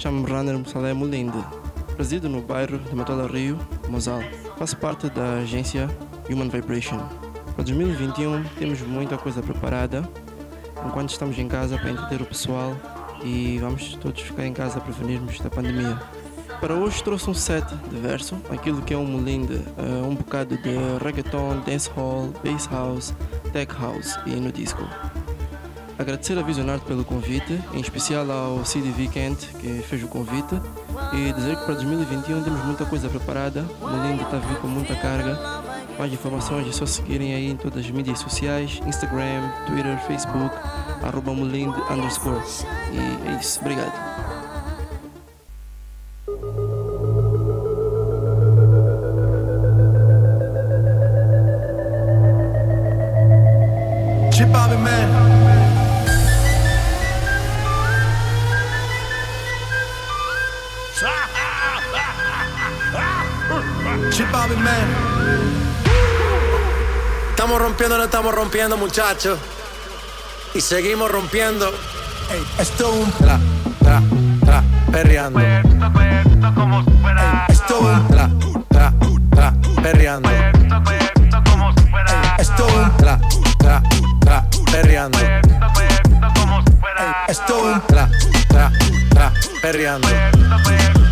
chamo-me Runner Mussalé Molinde. Resido no bairro de Matola Rio, Mozal. Faço parte da agência Human Vibration. Para 2021 temos muita coisa preparada, enquanto estamos em casa para entreter o pessoal e vamos todos ficar em casa para prevenirmos da pandemia. Para hoje trouxe um set diverso, aquilo que é um molinde, uh, um bocado de reggaeton, dancehall, bass house, tech house e no disco. Agradecer a Visionarte pelo convite, em especial ao CDV Kent que fez o convite e dizer que para 2021 temos muita coisa preparada, o molinde está vir com muita carga. Mais informações é só seguirem aí em todas as mídias sociais, Instagram, Twitter, Facebook, arroba underscore. E é isso, obrigado. rompiendo, muchachos. Y seguimos rompiendo. Hey, esto un tra, tra, tra, perreando. Puerto, puerto, como si fuera esto un tra, tra, tra, perreando. Puerto, tra, tra, tra, perreando. Puerto,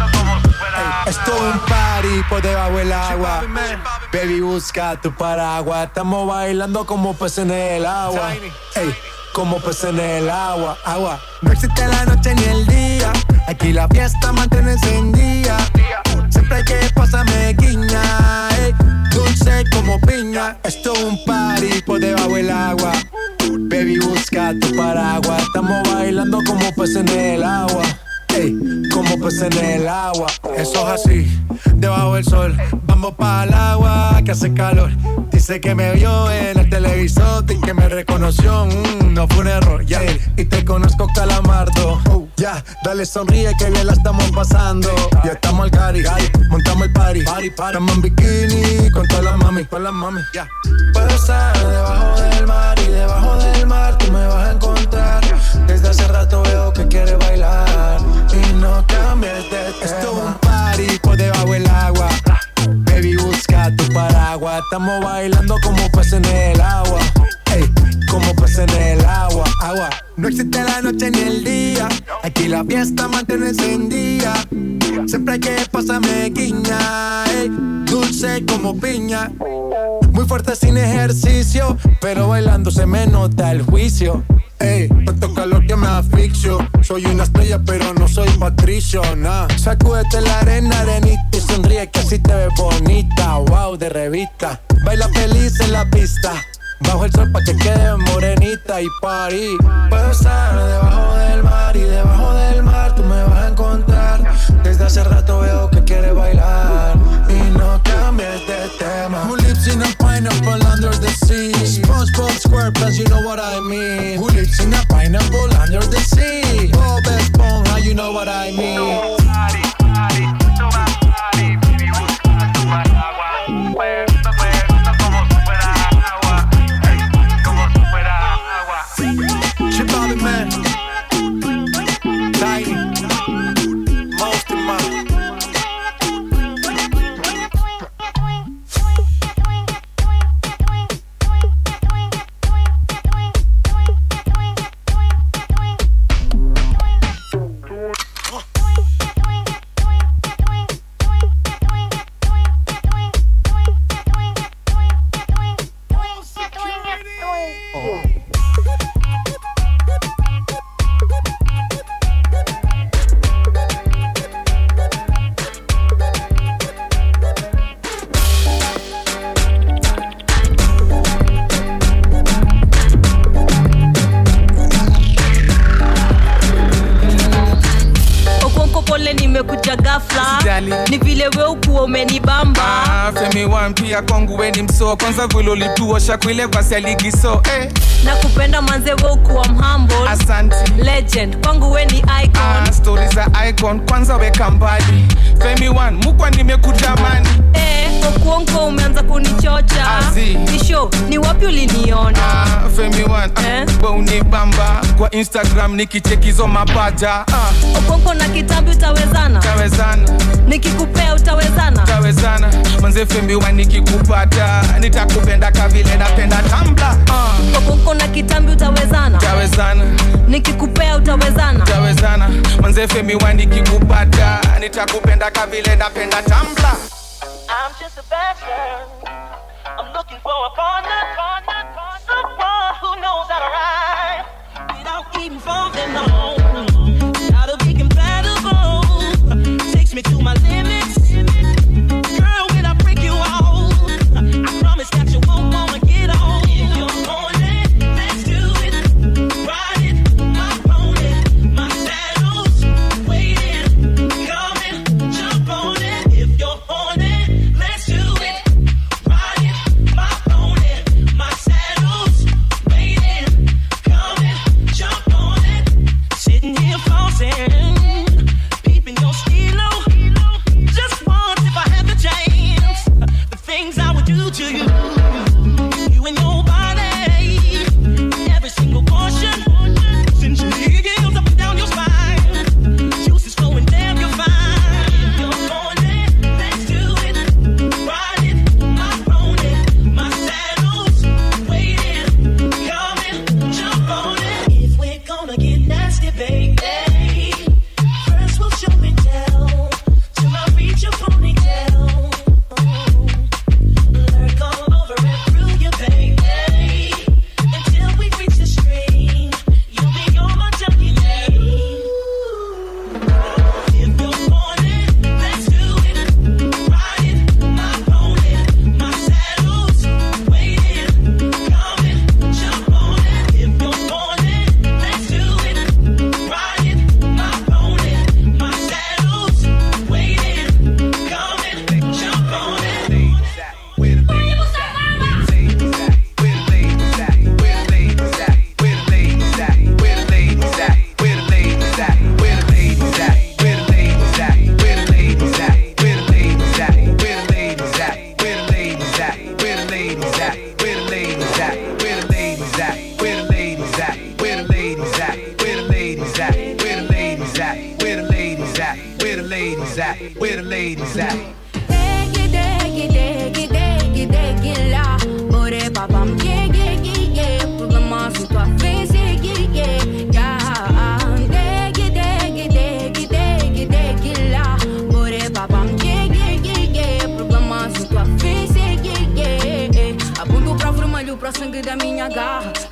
party por debajo del agua. Baby, busca tu paraguas. Estamos bailando como peces en el agua. Ey, como peces en el agua. Agua. No existe la noche ni el día. Aquí la fiesta mantiene encendida. Siempre hay que pasarme guiña. Ey, dulce como piña. Esto es un party por debajo del agua. Baby, busca tu paraguas. Estamos bailando como peces en el agua como pez en el agua. Eso es así, debajo del sol. Vamos para el agua que hace calor. Dice que me vio en el televisor y que me reconoció. Mm, no fue un error, ya. Y te conozco, calamardo. Ya, dale sonríe que bien la estamos pasando. Ya estamos al cari, montamos el party. party, party. Estamos en bikini con todas las mami, con las mami. Ya. Puedo estar debajo del mar y debajo del mar tú me vas a encontrar. Desde hace rato veo que quieres bailar y no cambies de tema. Esto es un party por debajo del agua. Baby, busca tu paraguas. Estamos bailando como peces en el agua. Ey, como peces en el agua, agua. No existe la noche ni el día. Aquí la fiesta mantiene encendida. Siempre hay que pasarme guiña. Ey, dulce como piña. Muy fuerte sin ejercicio, pero bailando se me nota el juicio. Ey, tanto calor que me asfixio. Soy una estrella, pero no soy patricio, nah. Sacúdete la arena, arenita y sonríe que así te ves bonita. Wow, de revista. Baila feliz en la pista. Bajo el sol pa' que quede morenita y party. Puedo estar debajo del mar y debajo del mar tú me vas a encontrar. Desde hace rato veo que quieres bailar y no cambies de tema. Who lives in a pineapple under the sea? SpongeBob SquarePants, you know what I mean. Who lives in a pineapple under the sea? Bob Esponja, you know what I mean. kuja kwangu weni msoo. Kwanza vile ulituosha kwile basi aligiso eh. na kupenda manze wokuwa asante legend. Icon. Ah, za icon. Kwanza weka mbali femi one mukwa nimekujamani eh, kwa umeanza kunichocha. Isho ni wapi uliniona? Ah, femi wan ah, eh? we unibamba kwa Instagram nikichekizo mapaja ah. Okoko na kitambi utawezana, tawezana nikikupea utawezana, tawezana manze Femi1 nikikupata nitakupenda kavile napenda Tumblr ah. Okoko na kitambi utawezana, tawezana nikikupea utawezana, tawezana manze Femi1 nikikupata nitakupenda kavile napenda tambla I'm just a bachelor. I'm looking for a partner. partner.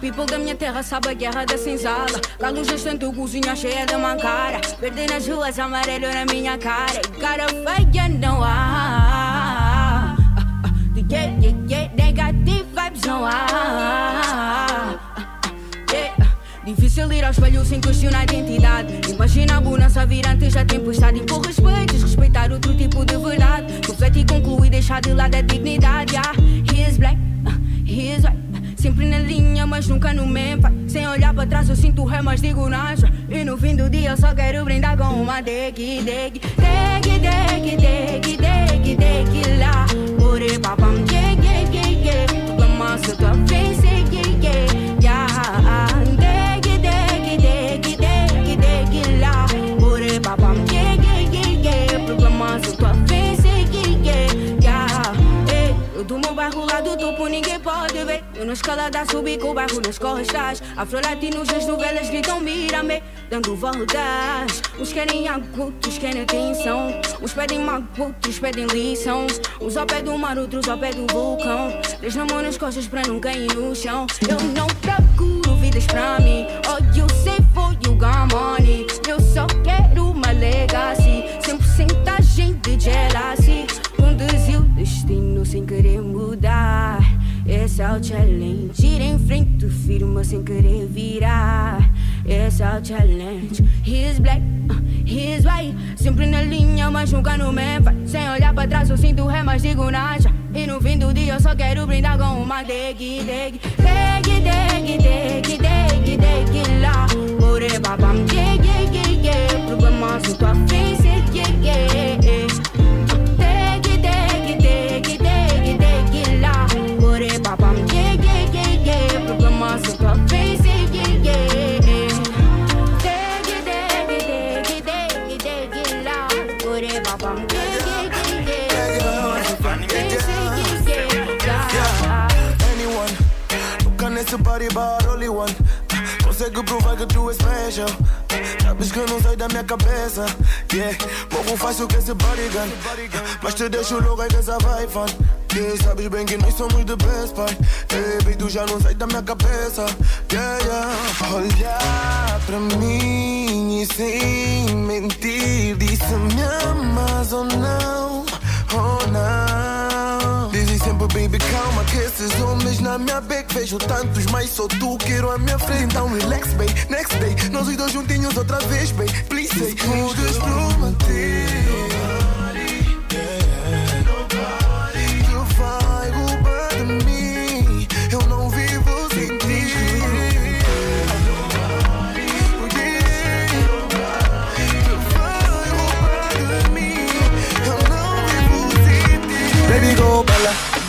People da minha terra sabe a guerra da senzala Galo gestante, cozinha cheia de mancara Verde nas ruas, amarelo na minha cara E cara feia não há Yeah, yeah, yeah, negative vibes não há Yeah. Difícil ir ao espelho sem questionar a identidade. Imagina a bonança vir antes da tempestade. Impor respeitos, respeitar outro tipo de verdade. Refletir, concluir, deixar de lado a dignidade. Yeah. He is black, uh, he is white. Sempre na linha, mas nunca no mempa. Sem olhar para trás, eu sinto ré, mas digo nasce. E no fim do dia, eu só quero brindar com uma deg, deg. Deg, deg, deg, deg, deg lá. Ore papam, yeah, yeah, yeah. Problema se tua face, ver Eu na escalada subi com o bairro nas costas. Afro-latinos as novelas gritam mira-me Dando voltas. Uns querem algo, outros querem atenção. Uns pedem mago, outros pedem lição Uns ao pé do mar, outros ao pé do vulcão. Três na mão nas costas pra não cair no chão. Eu não procuro vidas pra mim. All you say for you got money Eu só quero uma legacy. Sempre sentagem de jealousy. Conduziu o destino sem querer mudar. Esse é o challenge. Ir em frente, firma sem querer virar. Esse é o challenge. He's black, uh, he's white. Sempre na linha, mas nunca no meio. Sem olhar pra trás, eu sinto ré, mas digo nada. E no fim do dia, eu só quero brindar com uma deg, deg. Deg, deg, deg, deg, deg lá. Ore babam, yeah, yeah, yeah, yeah. Problema se tua face, yeah, yeah, bar only one. Consegue provar que tu és special. Sabes que não sai da minha cabeça. Yeah, morro fácil que esse body gun. Mas te deixo logo aí dessa vai fun. Yeah, sabes bem que nós somos the best, pai. Hey, baby, tu já não sai da minha cabeça. Yeah, yeah. Olhar pra mim e sem mentir. Disse-me amas ou não, ou não. Baby, calma, que esses homens na minha back vejo tantos, mas só tu quero a minha frente. Então relax, baby, next day, nós os dois juntinhos outra vez, baby. Please say, podes prometer.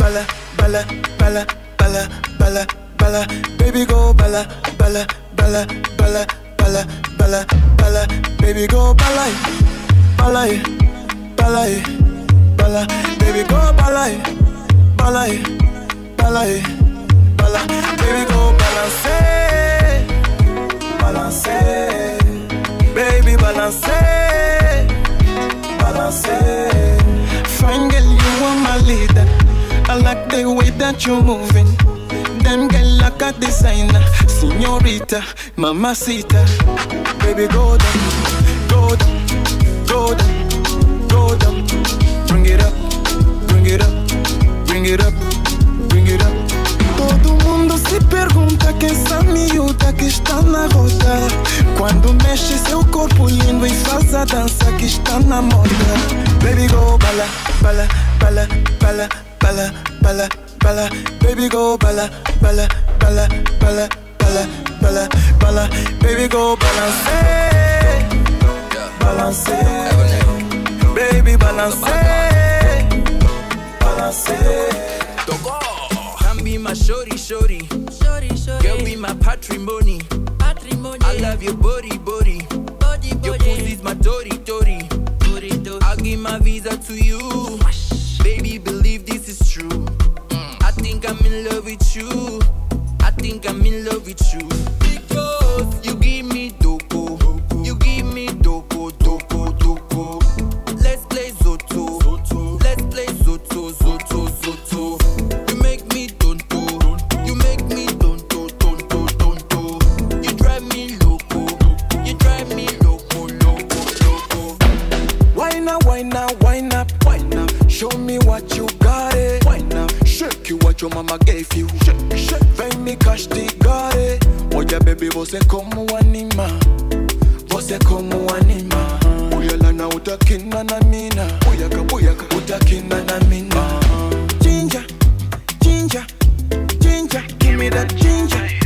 Bala, bala, bala, bala, bala, bala, Baby go bala, bala, bala, bala, bala, bala, bala, Baby go bala, bala, bala, bala, Baby go bala, bala, bala, bala, Baby go balance. Like the way that you're moving. Them girl like a designer, señorita, mamacita. Baby, go down, go down, go down, go down. Bring it up, bring it up, bring it up, bring it up. Todo mundo se pergunta quem essa miúda que está na roda. Quando mexe seu corpo lindo e faz a dança que está na moda. Baby, go bala, bala, bala, bala, bala, bala, bala. Baby, go bala, bala, bala, bala, bala, bala, bala. Baby, go balance, balance. Baby, balance, balance. Come be my shorty, shorty. Shorty, shorty. Girl, be my patrimony. Patrimony. I love your body, body. Body, Your body. pussy's my. Tori, tori. I'll give my visa to you. Love with you. I think I'm in love with you. Na utakina na mina. Uyaka, uyaka, utakina na mina. Ginger, ginger, ginger. Give me that ginger.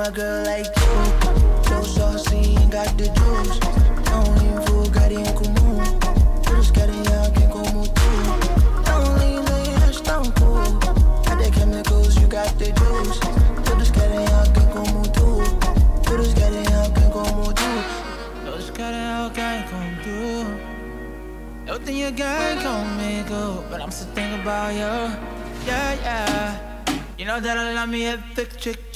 a girl like you. Tão sozinho, got the juice. Não lindo, carinho comum. Todos querem alguém como tu. Tão linda e és tão cool. Cadê chemicals? You got the juice. Todos querem alguém como tu. Todos querem alguém como tu. Todos querem alguém como tu. Eu tenho alguém comigo, but I'm still thinking about you. Yeah, yeah. You know that I love me a thick chick.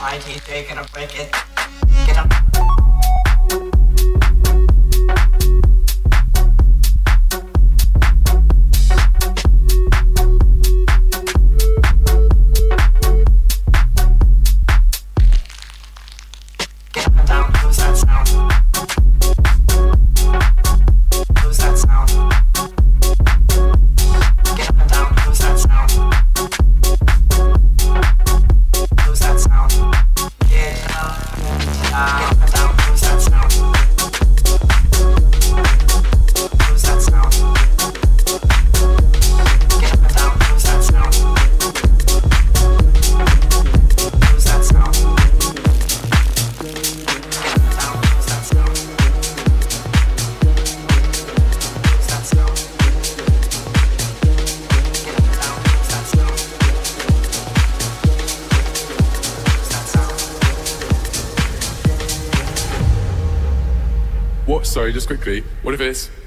I keep taking a break it. What if it is?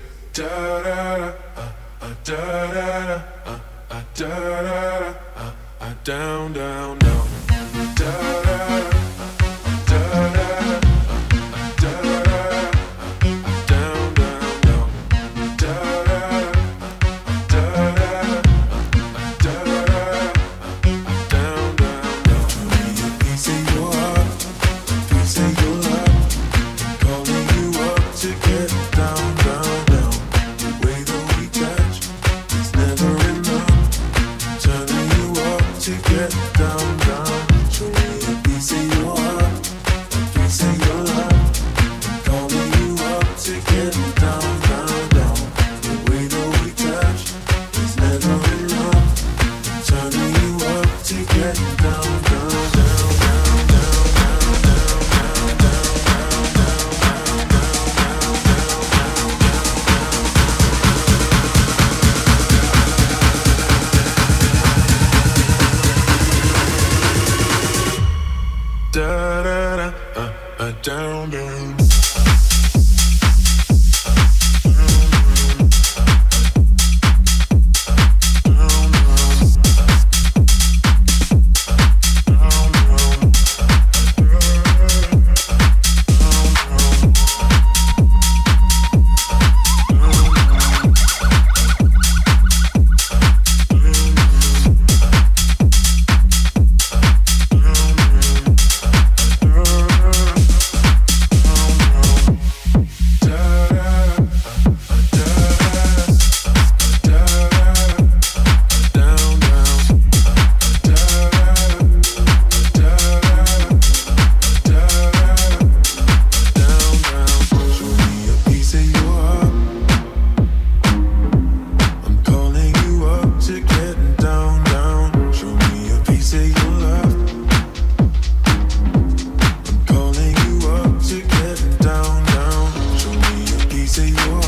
Senhor.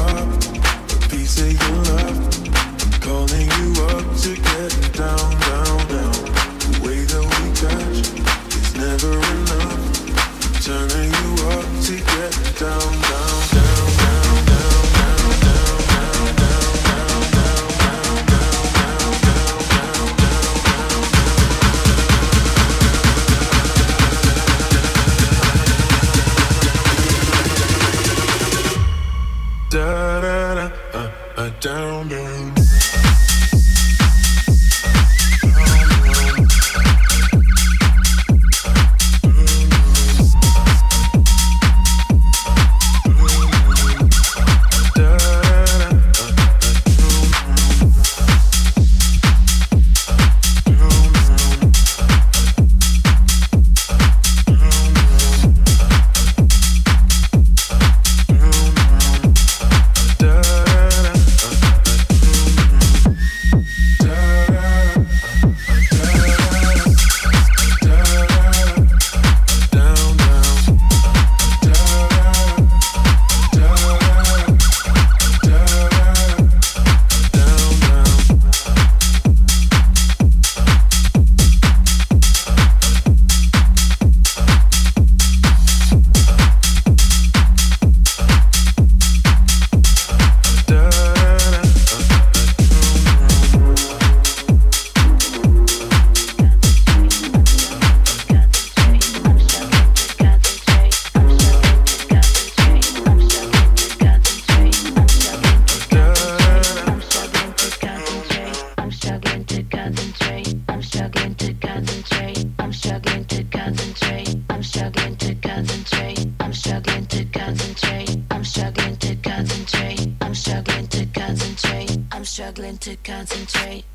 to concentrate.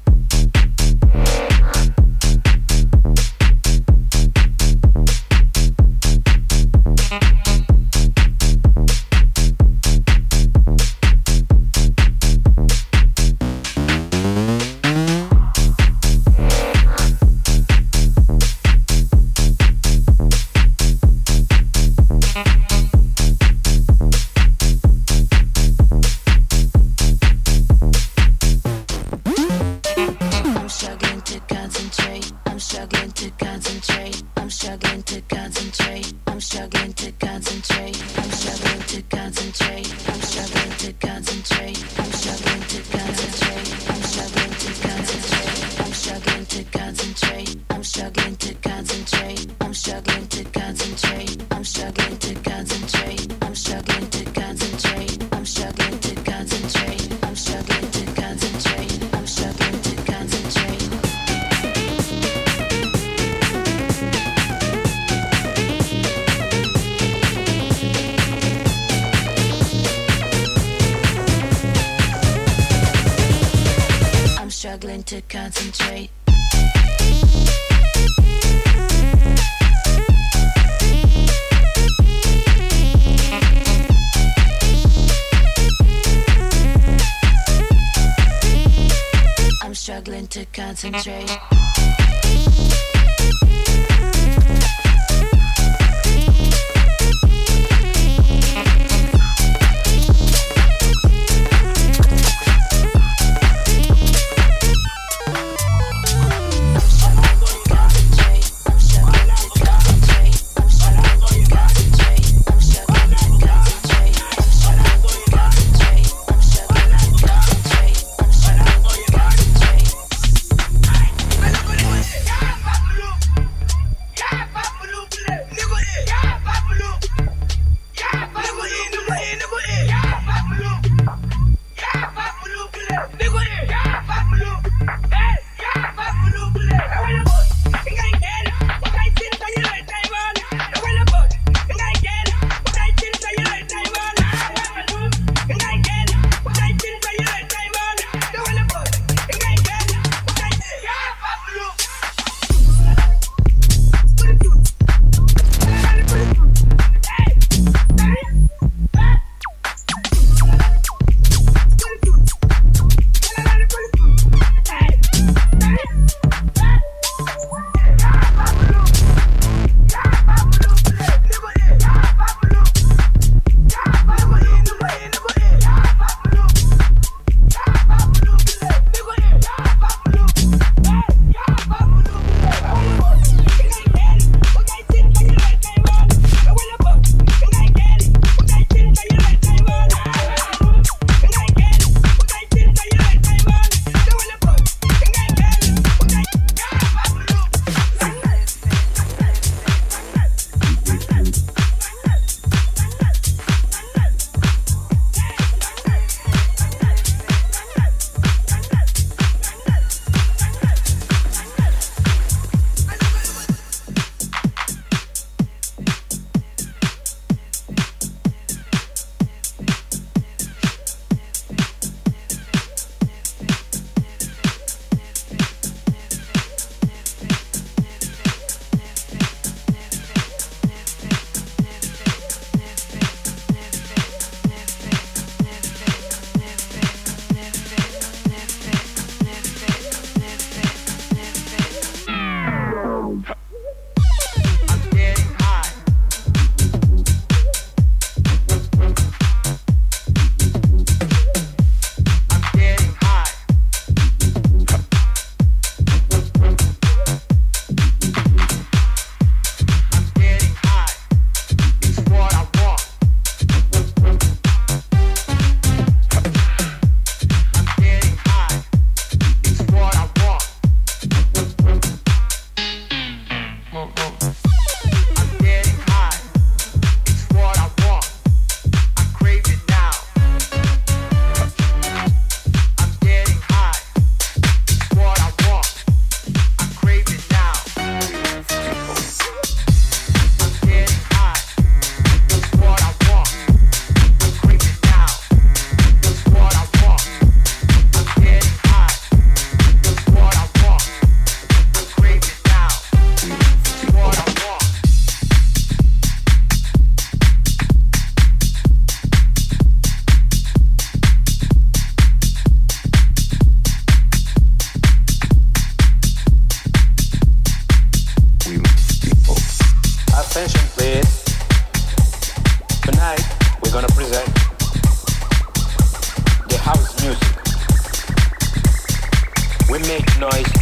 we make noise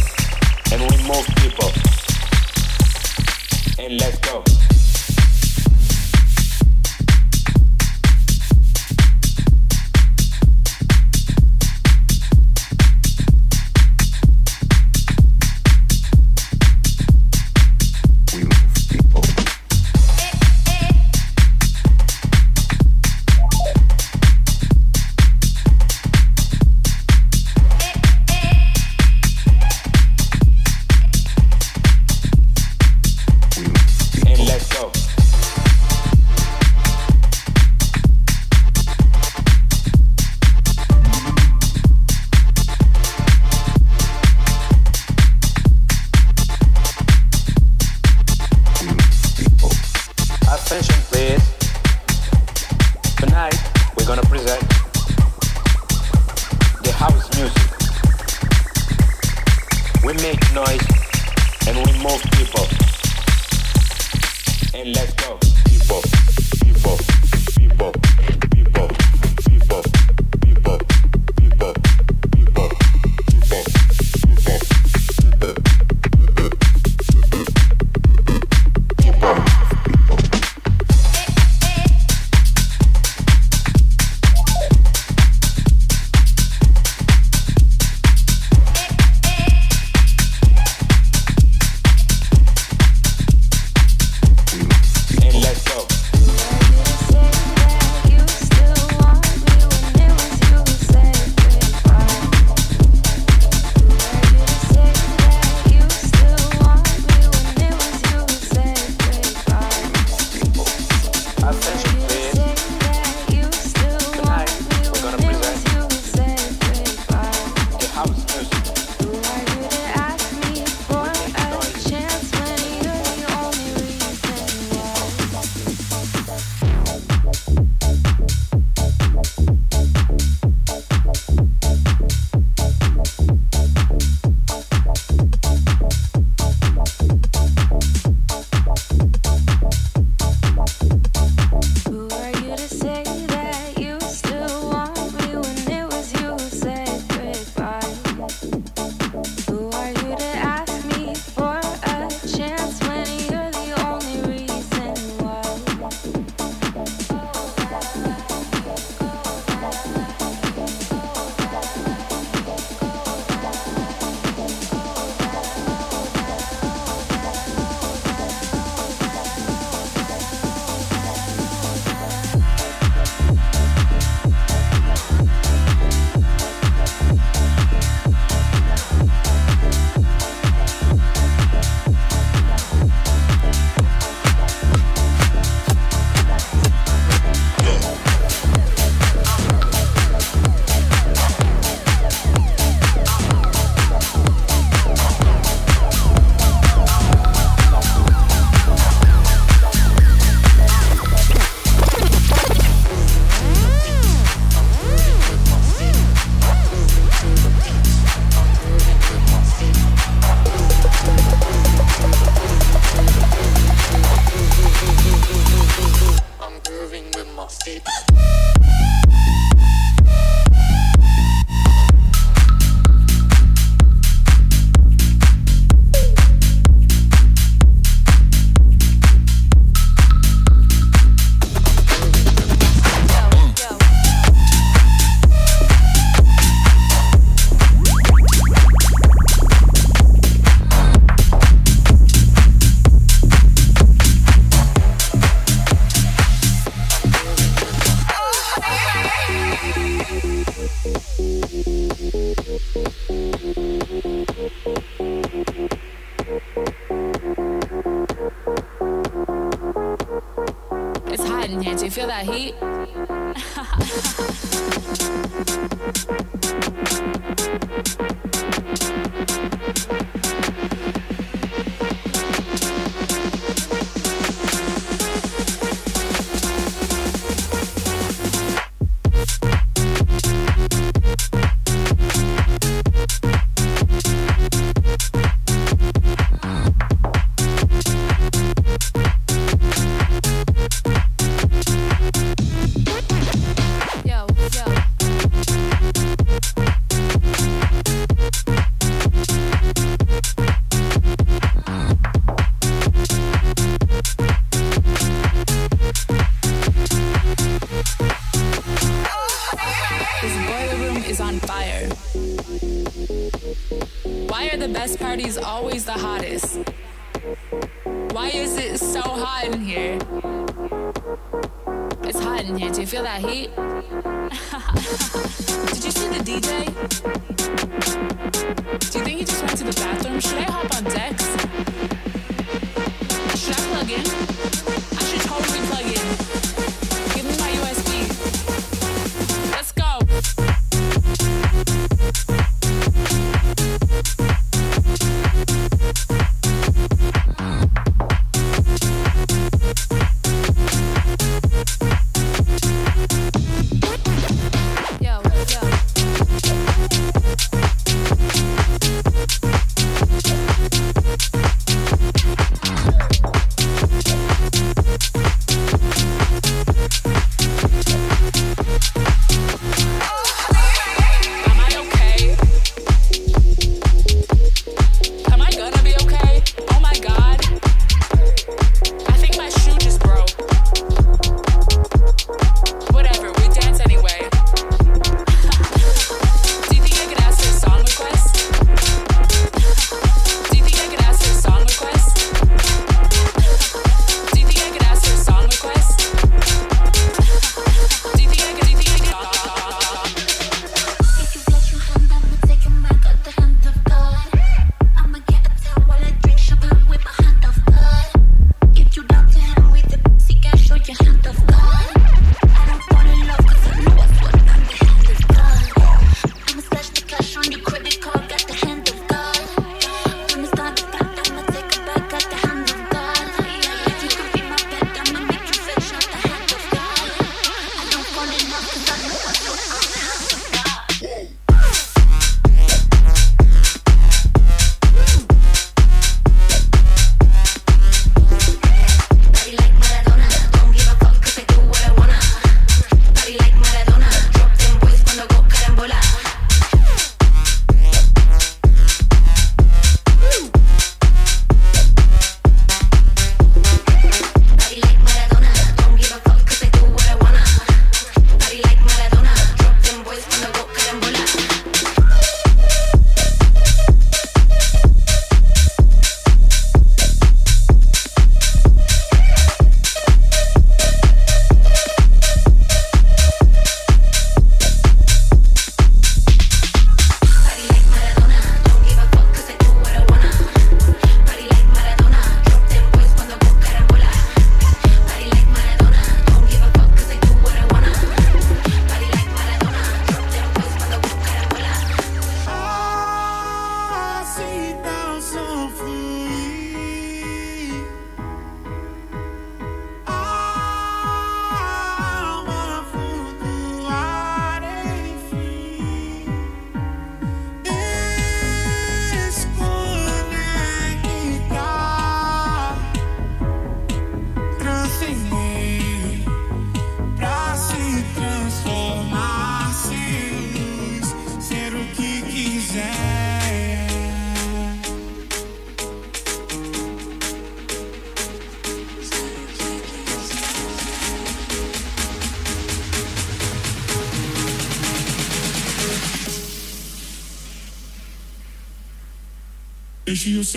and we move people. And let's go.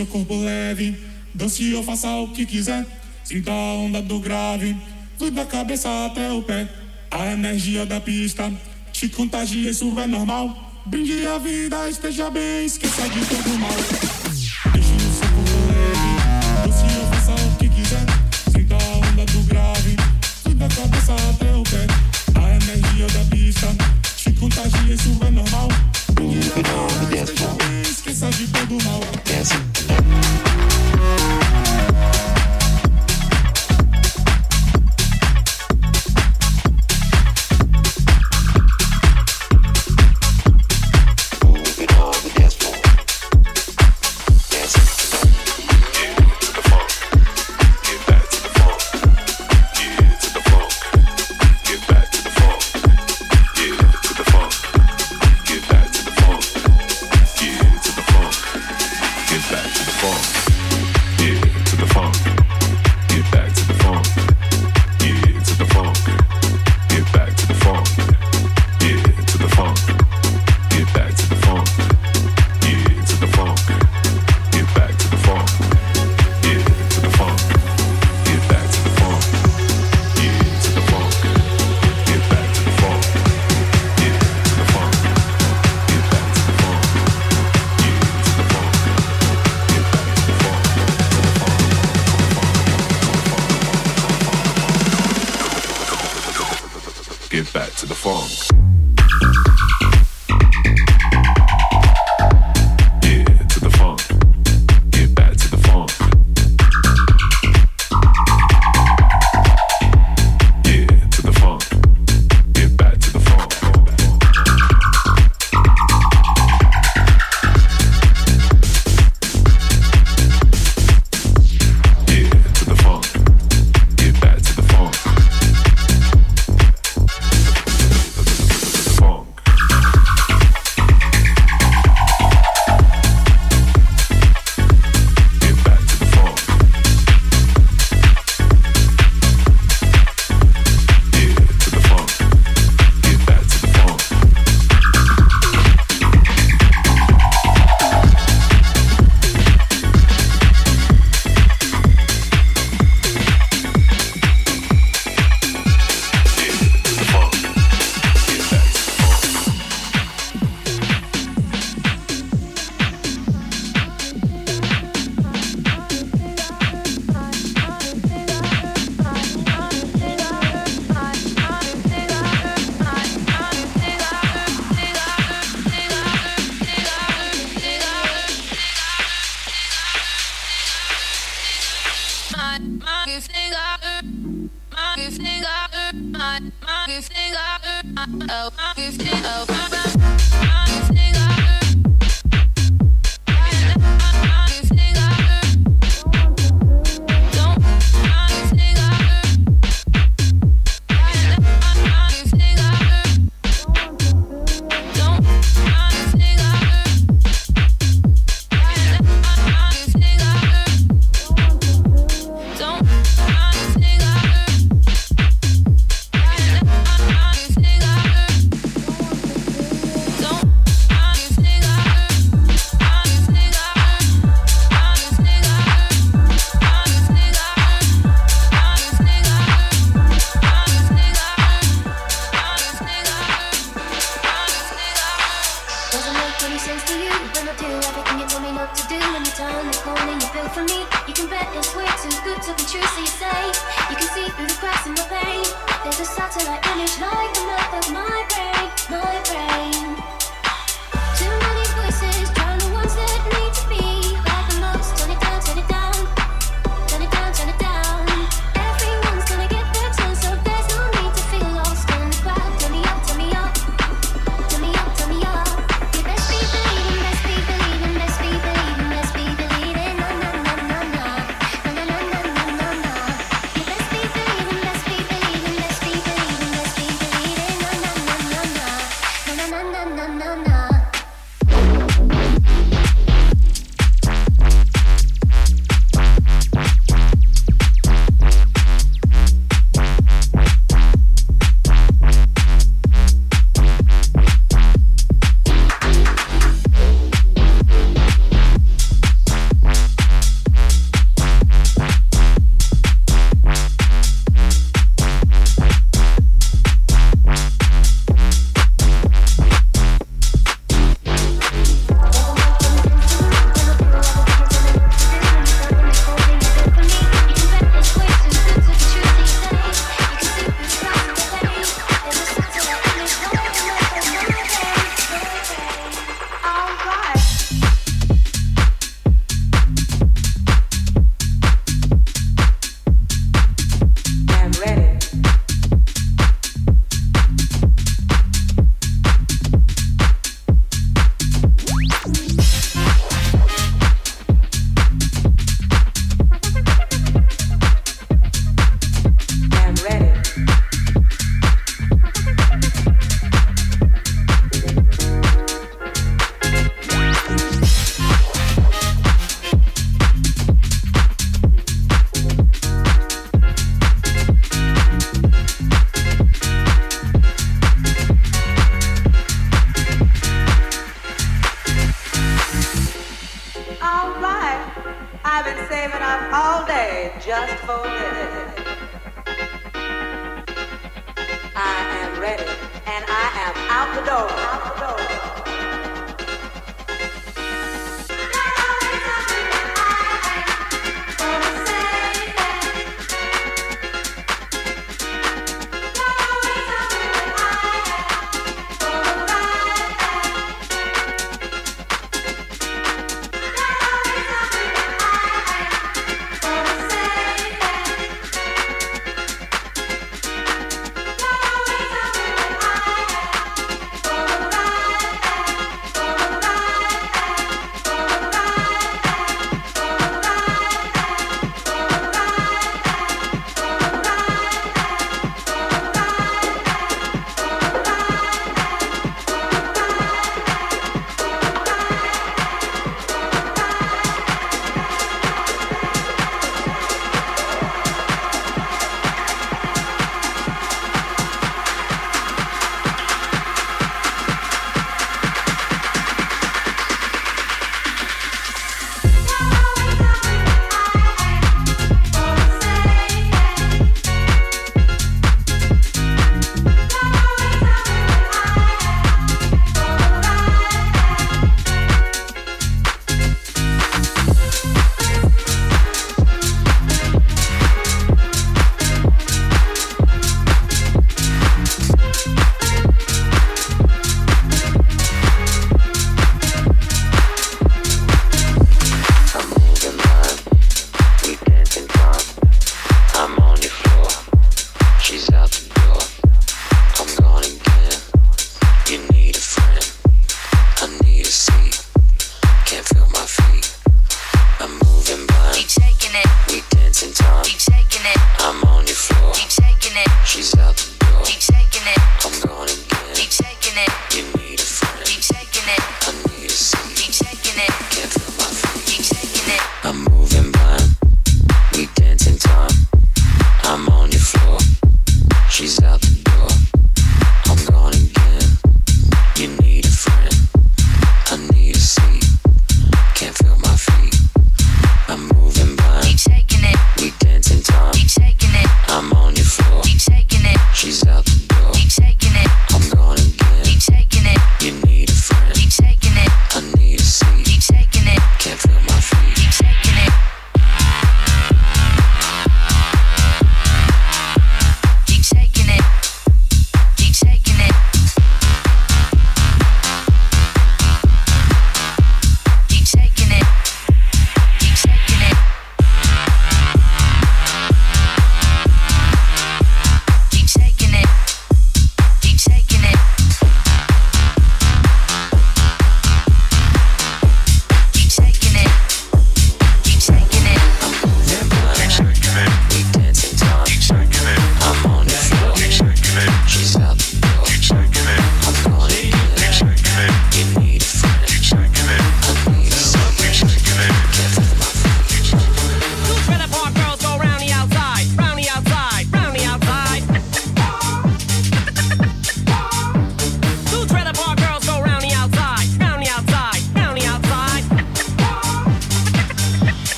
Seu corpo leve, dance ou faça o que quiser. Sinta a onda do grave, flui da cabeça até o pé. A energia da pista te contagia, isso é normal. Brinde a vida, esteja bem, esqueça de todo mal. Deixe o seu corpo leve, ou faça o que quiser. Sinta a onda do grave, flui da cabeça até o pé. A energia da pista te contagia, isso é normal. Brinde a vida, esteja bem, de todo mal.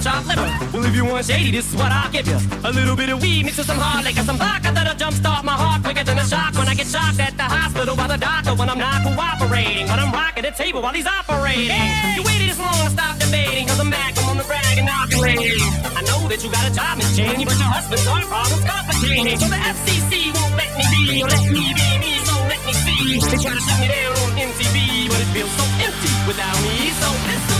some chopped liver. Well, if you want shady, this is what I'll give you. A little bit of weed mixed with some hard liquor, some vodka that'll jumpstart my heart quicker than a shock when I get shocked at the hospital by the doctor when I'm not cooperating, when I'm rocking the table while he's operating. Hey! You waited this long to stop debating, cause I'm back, I'm on the rag inoculating. I know that you got a job, Miss Cheney, but your husband's heart problem's complicated. So the FCC won't let me be, or let me be me, so let me see. They try to shut me down on MTV, but it feels so empty without me, so listen.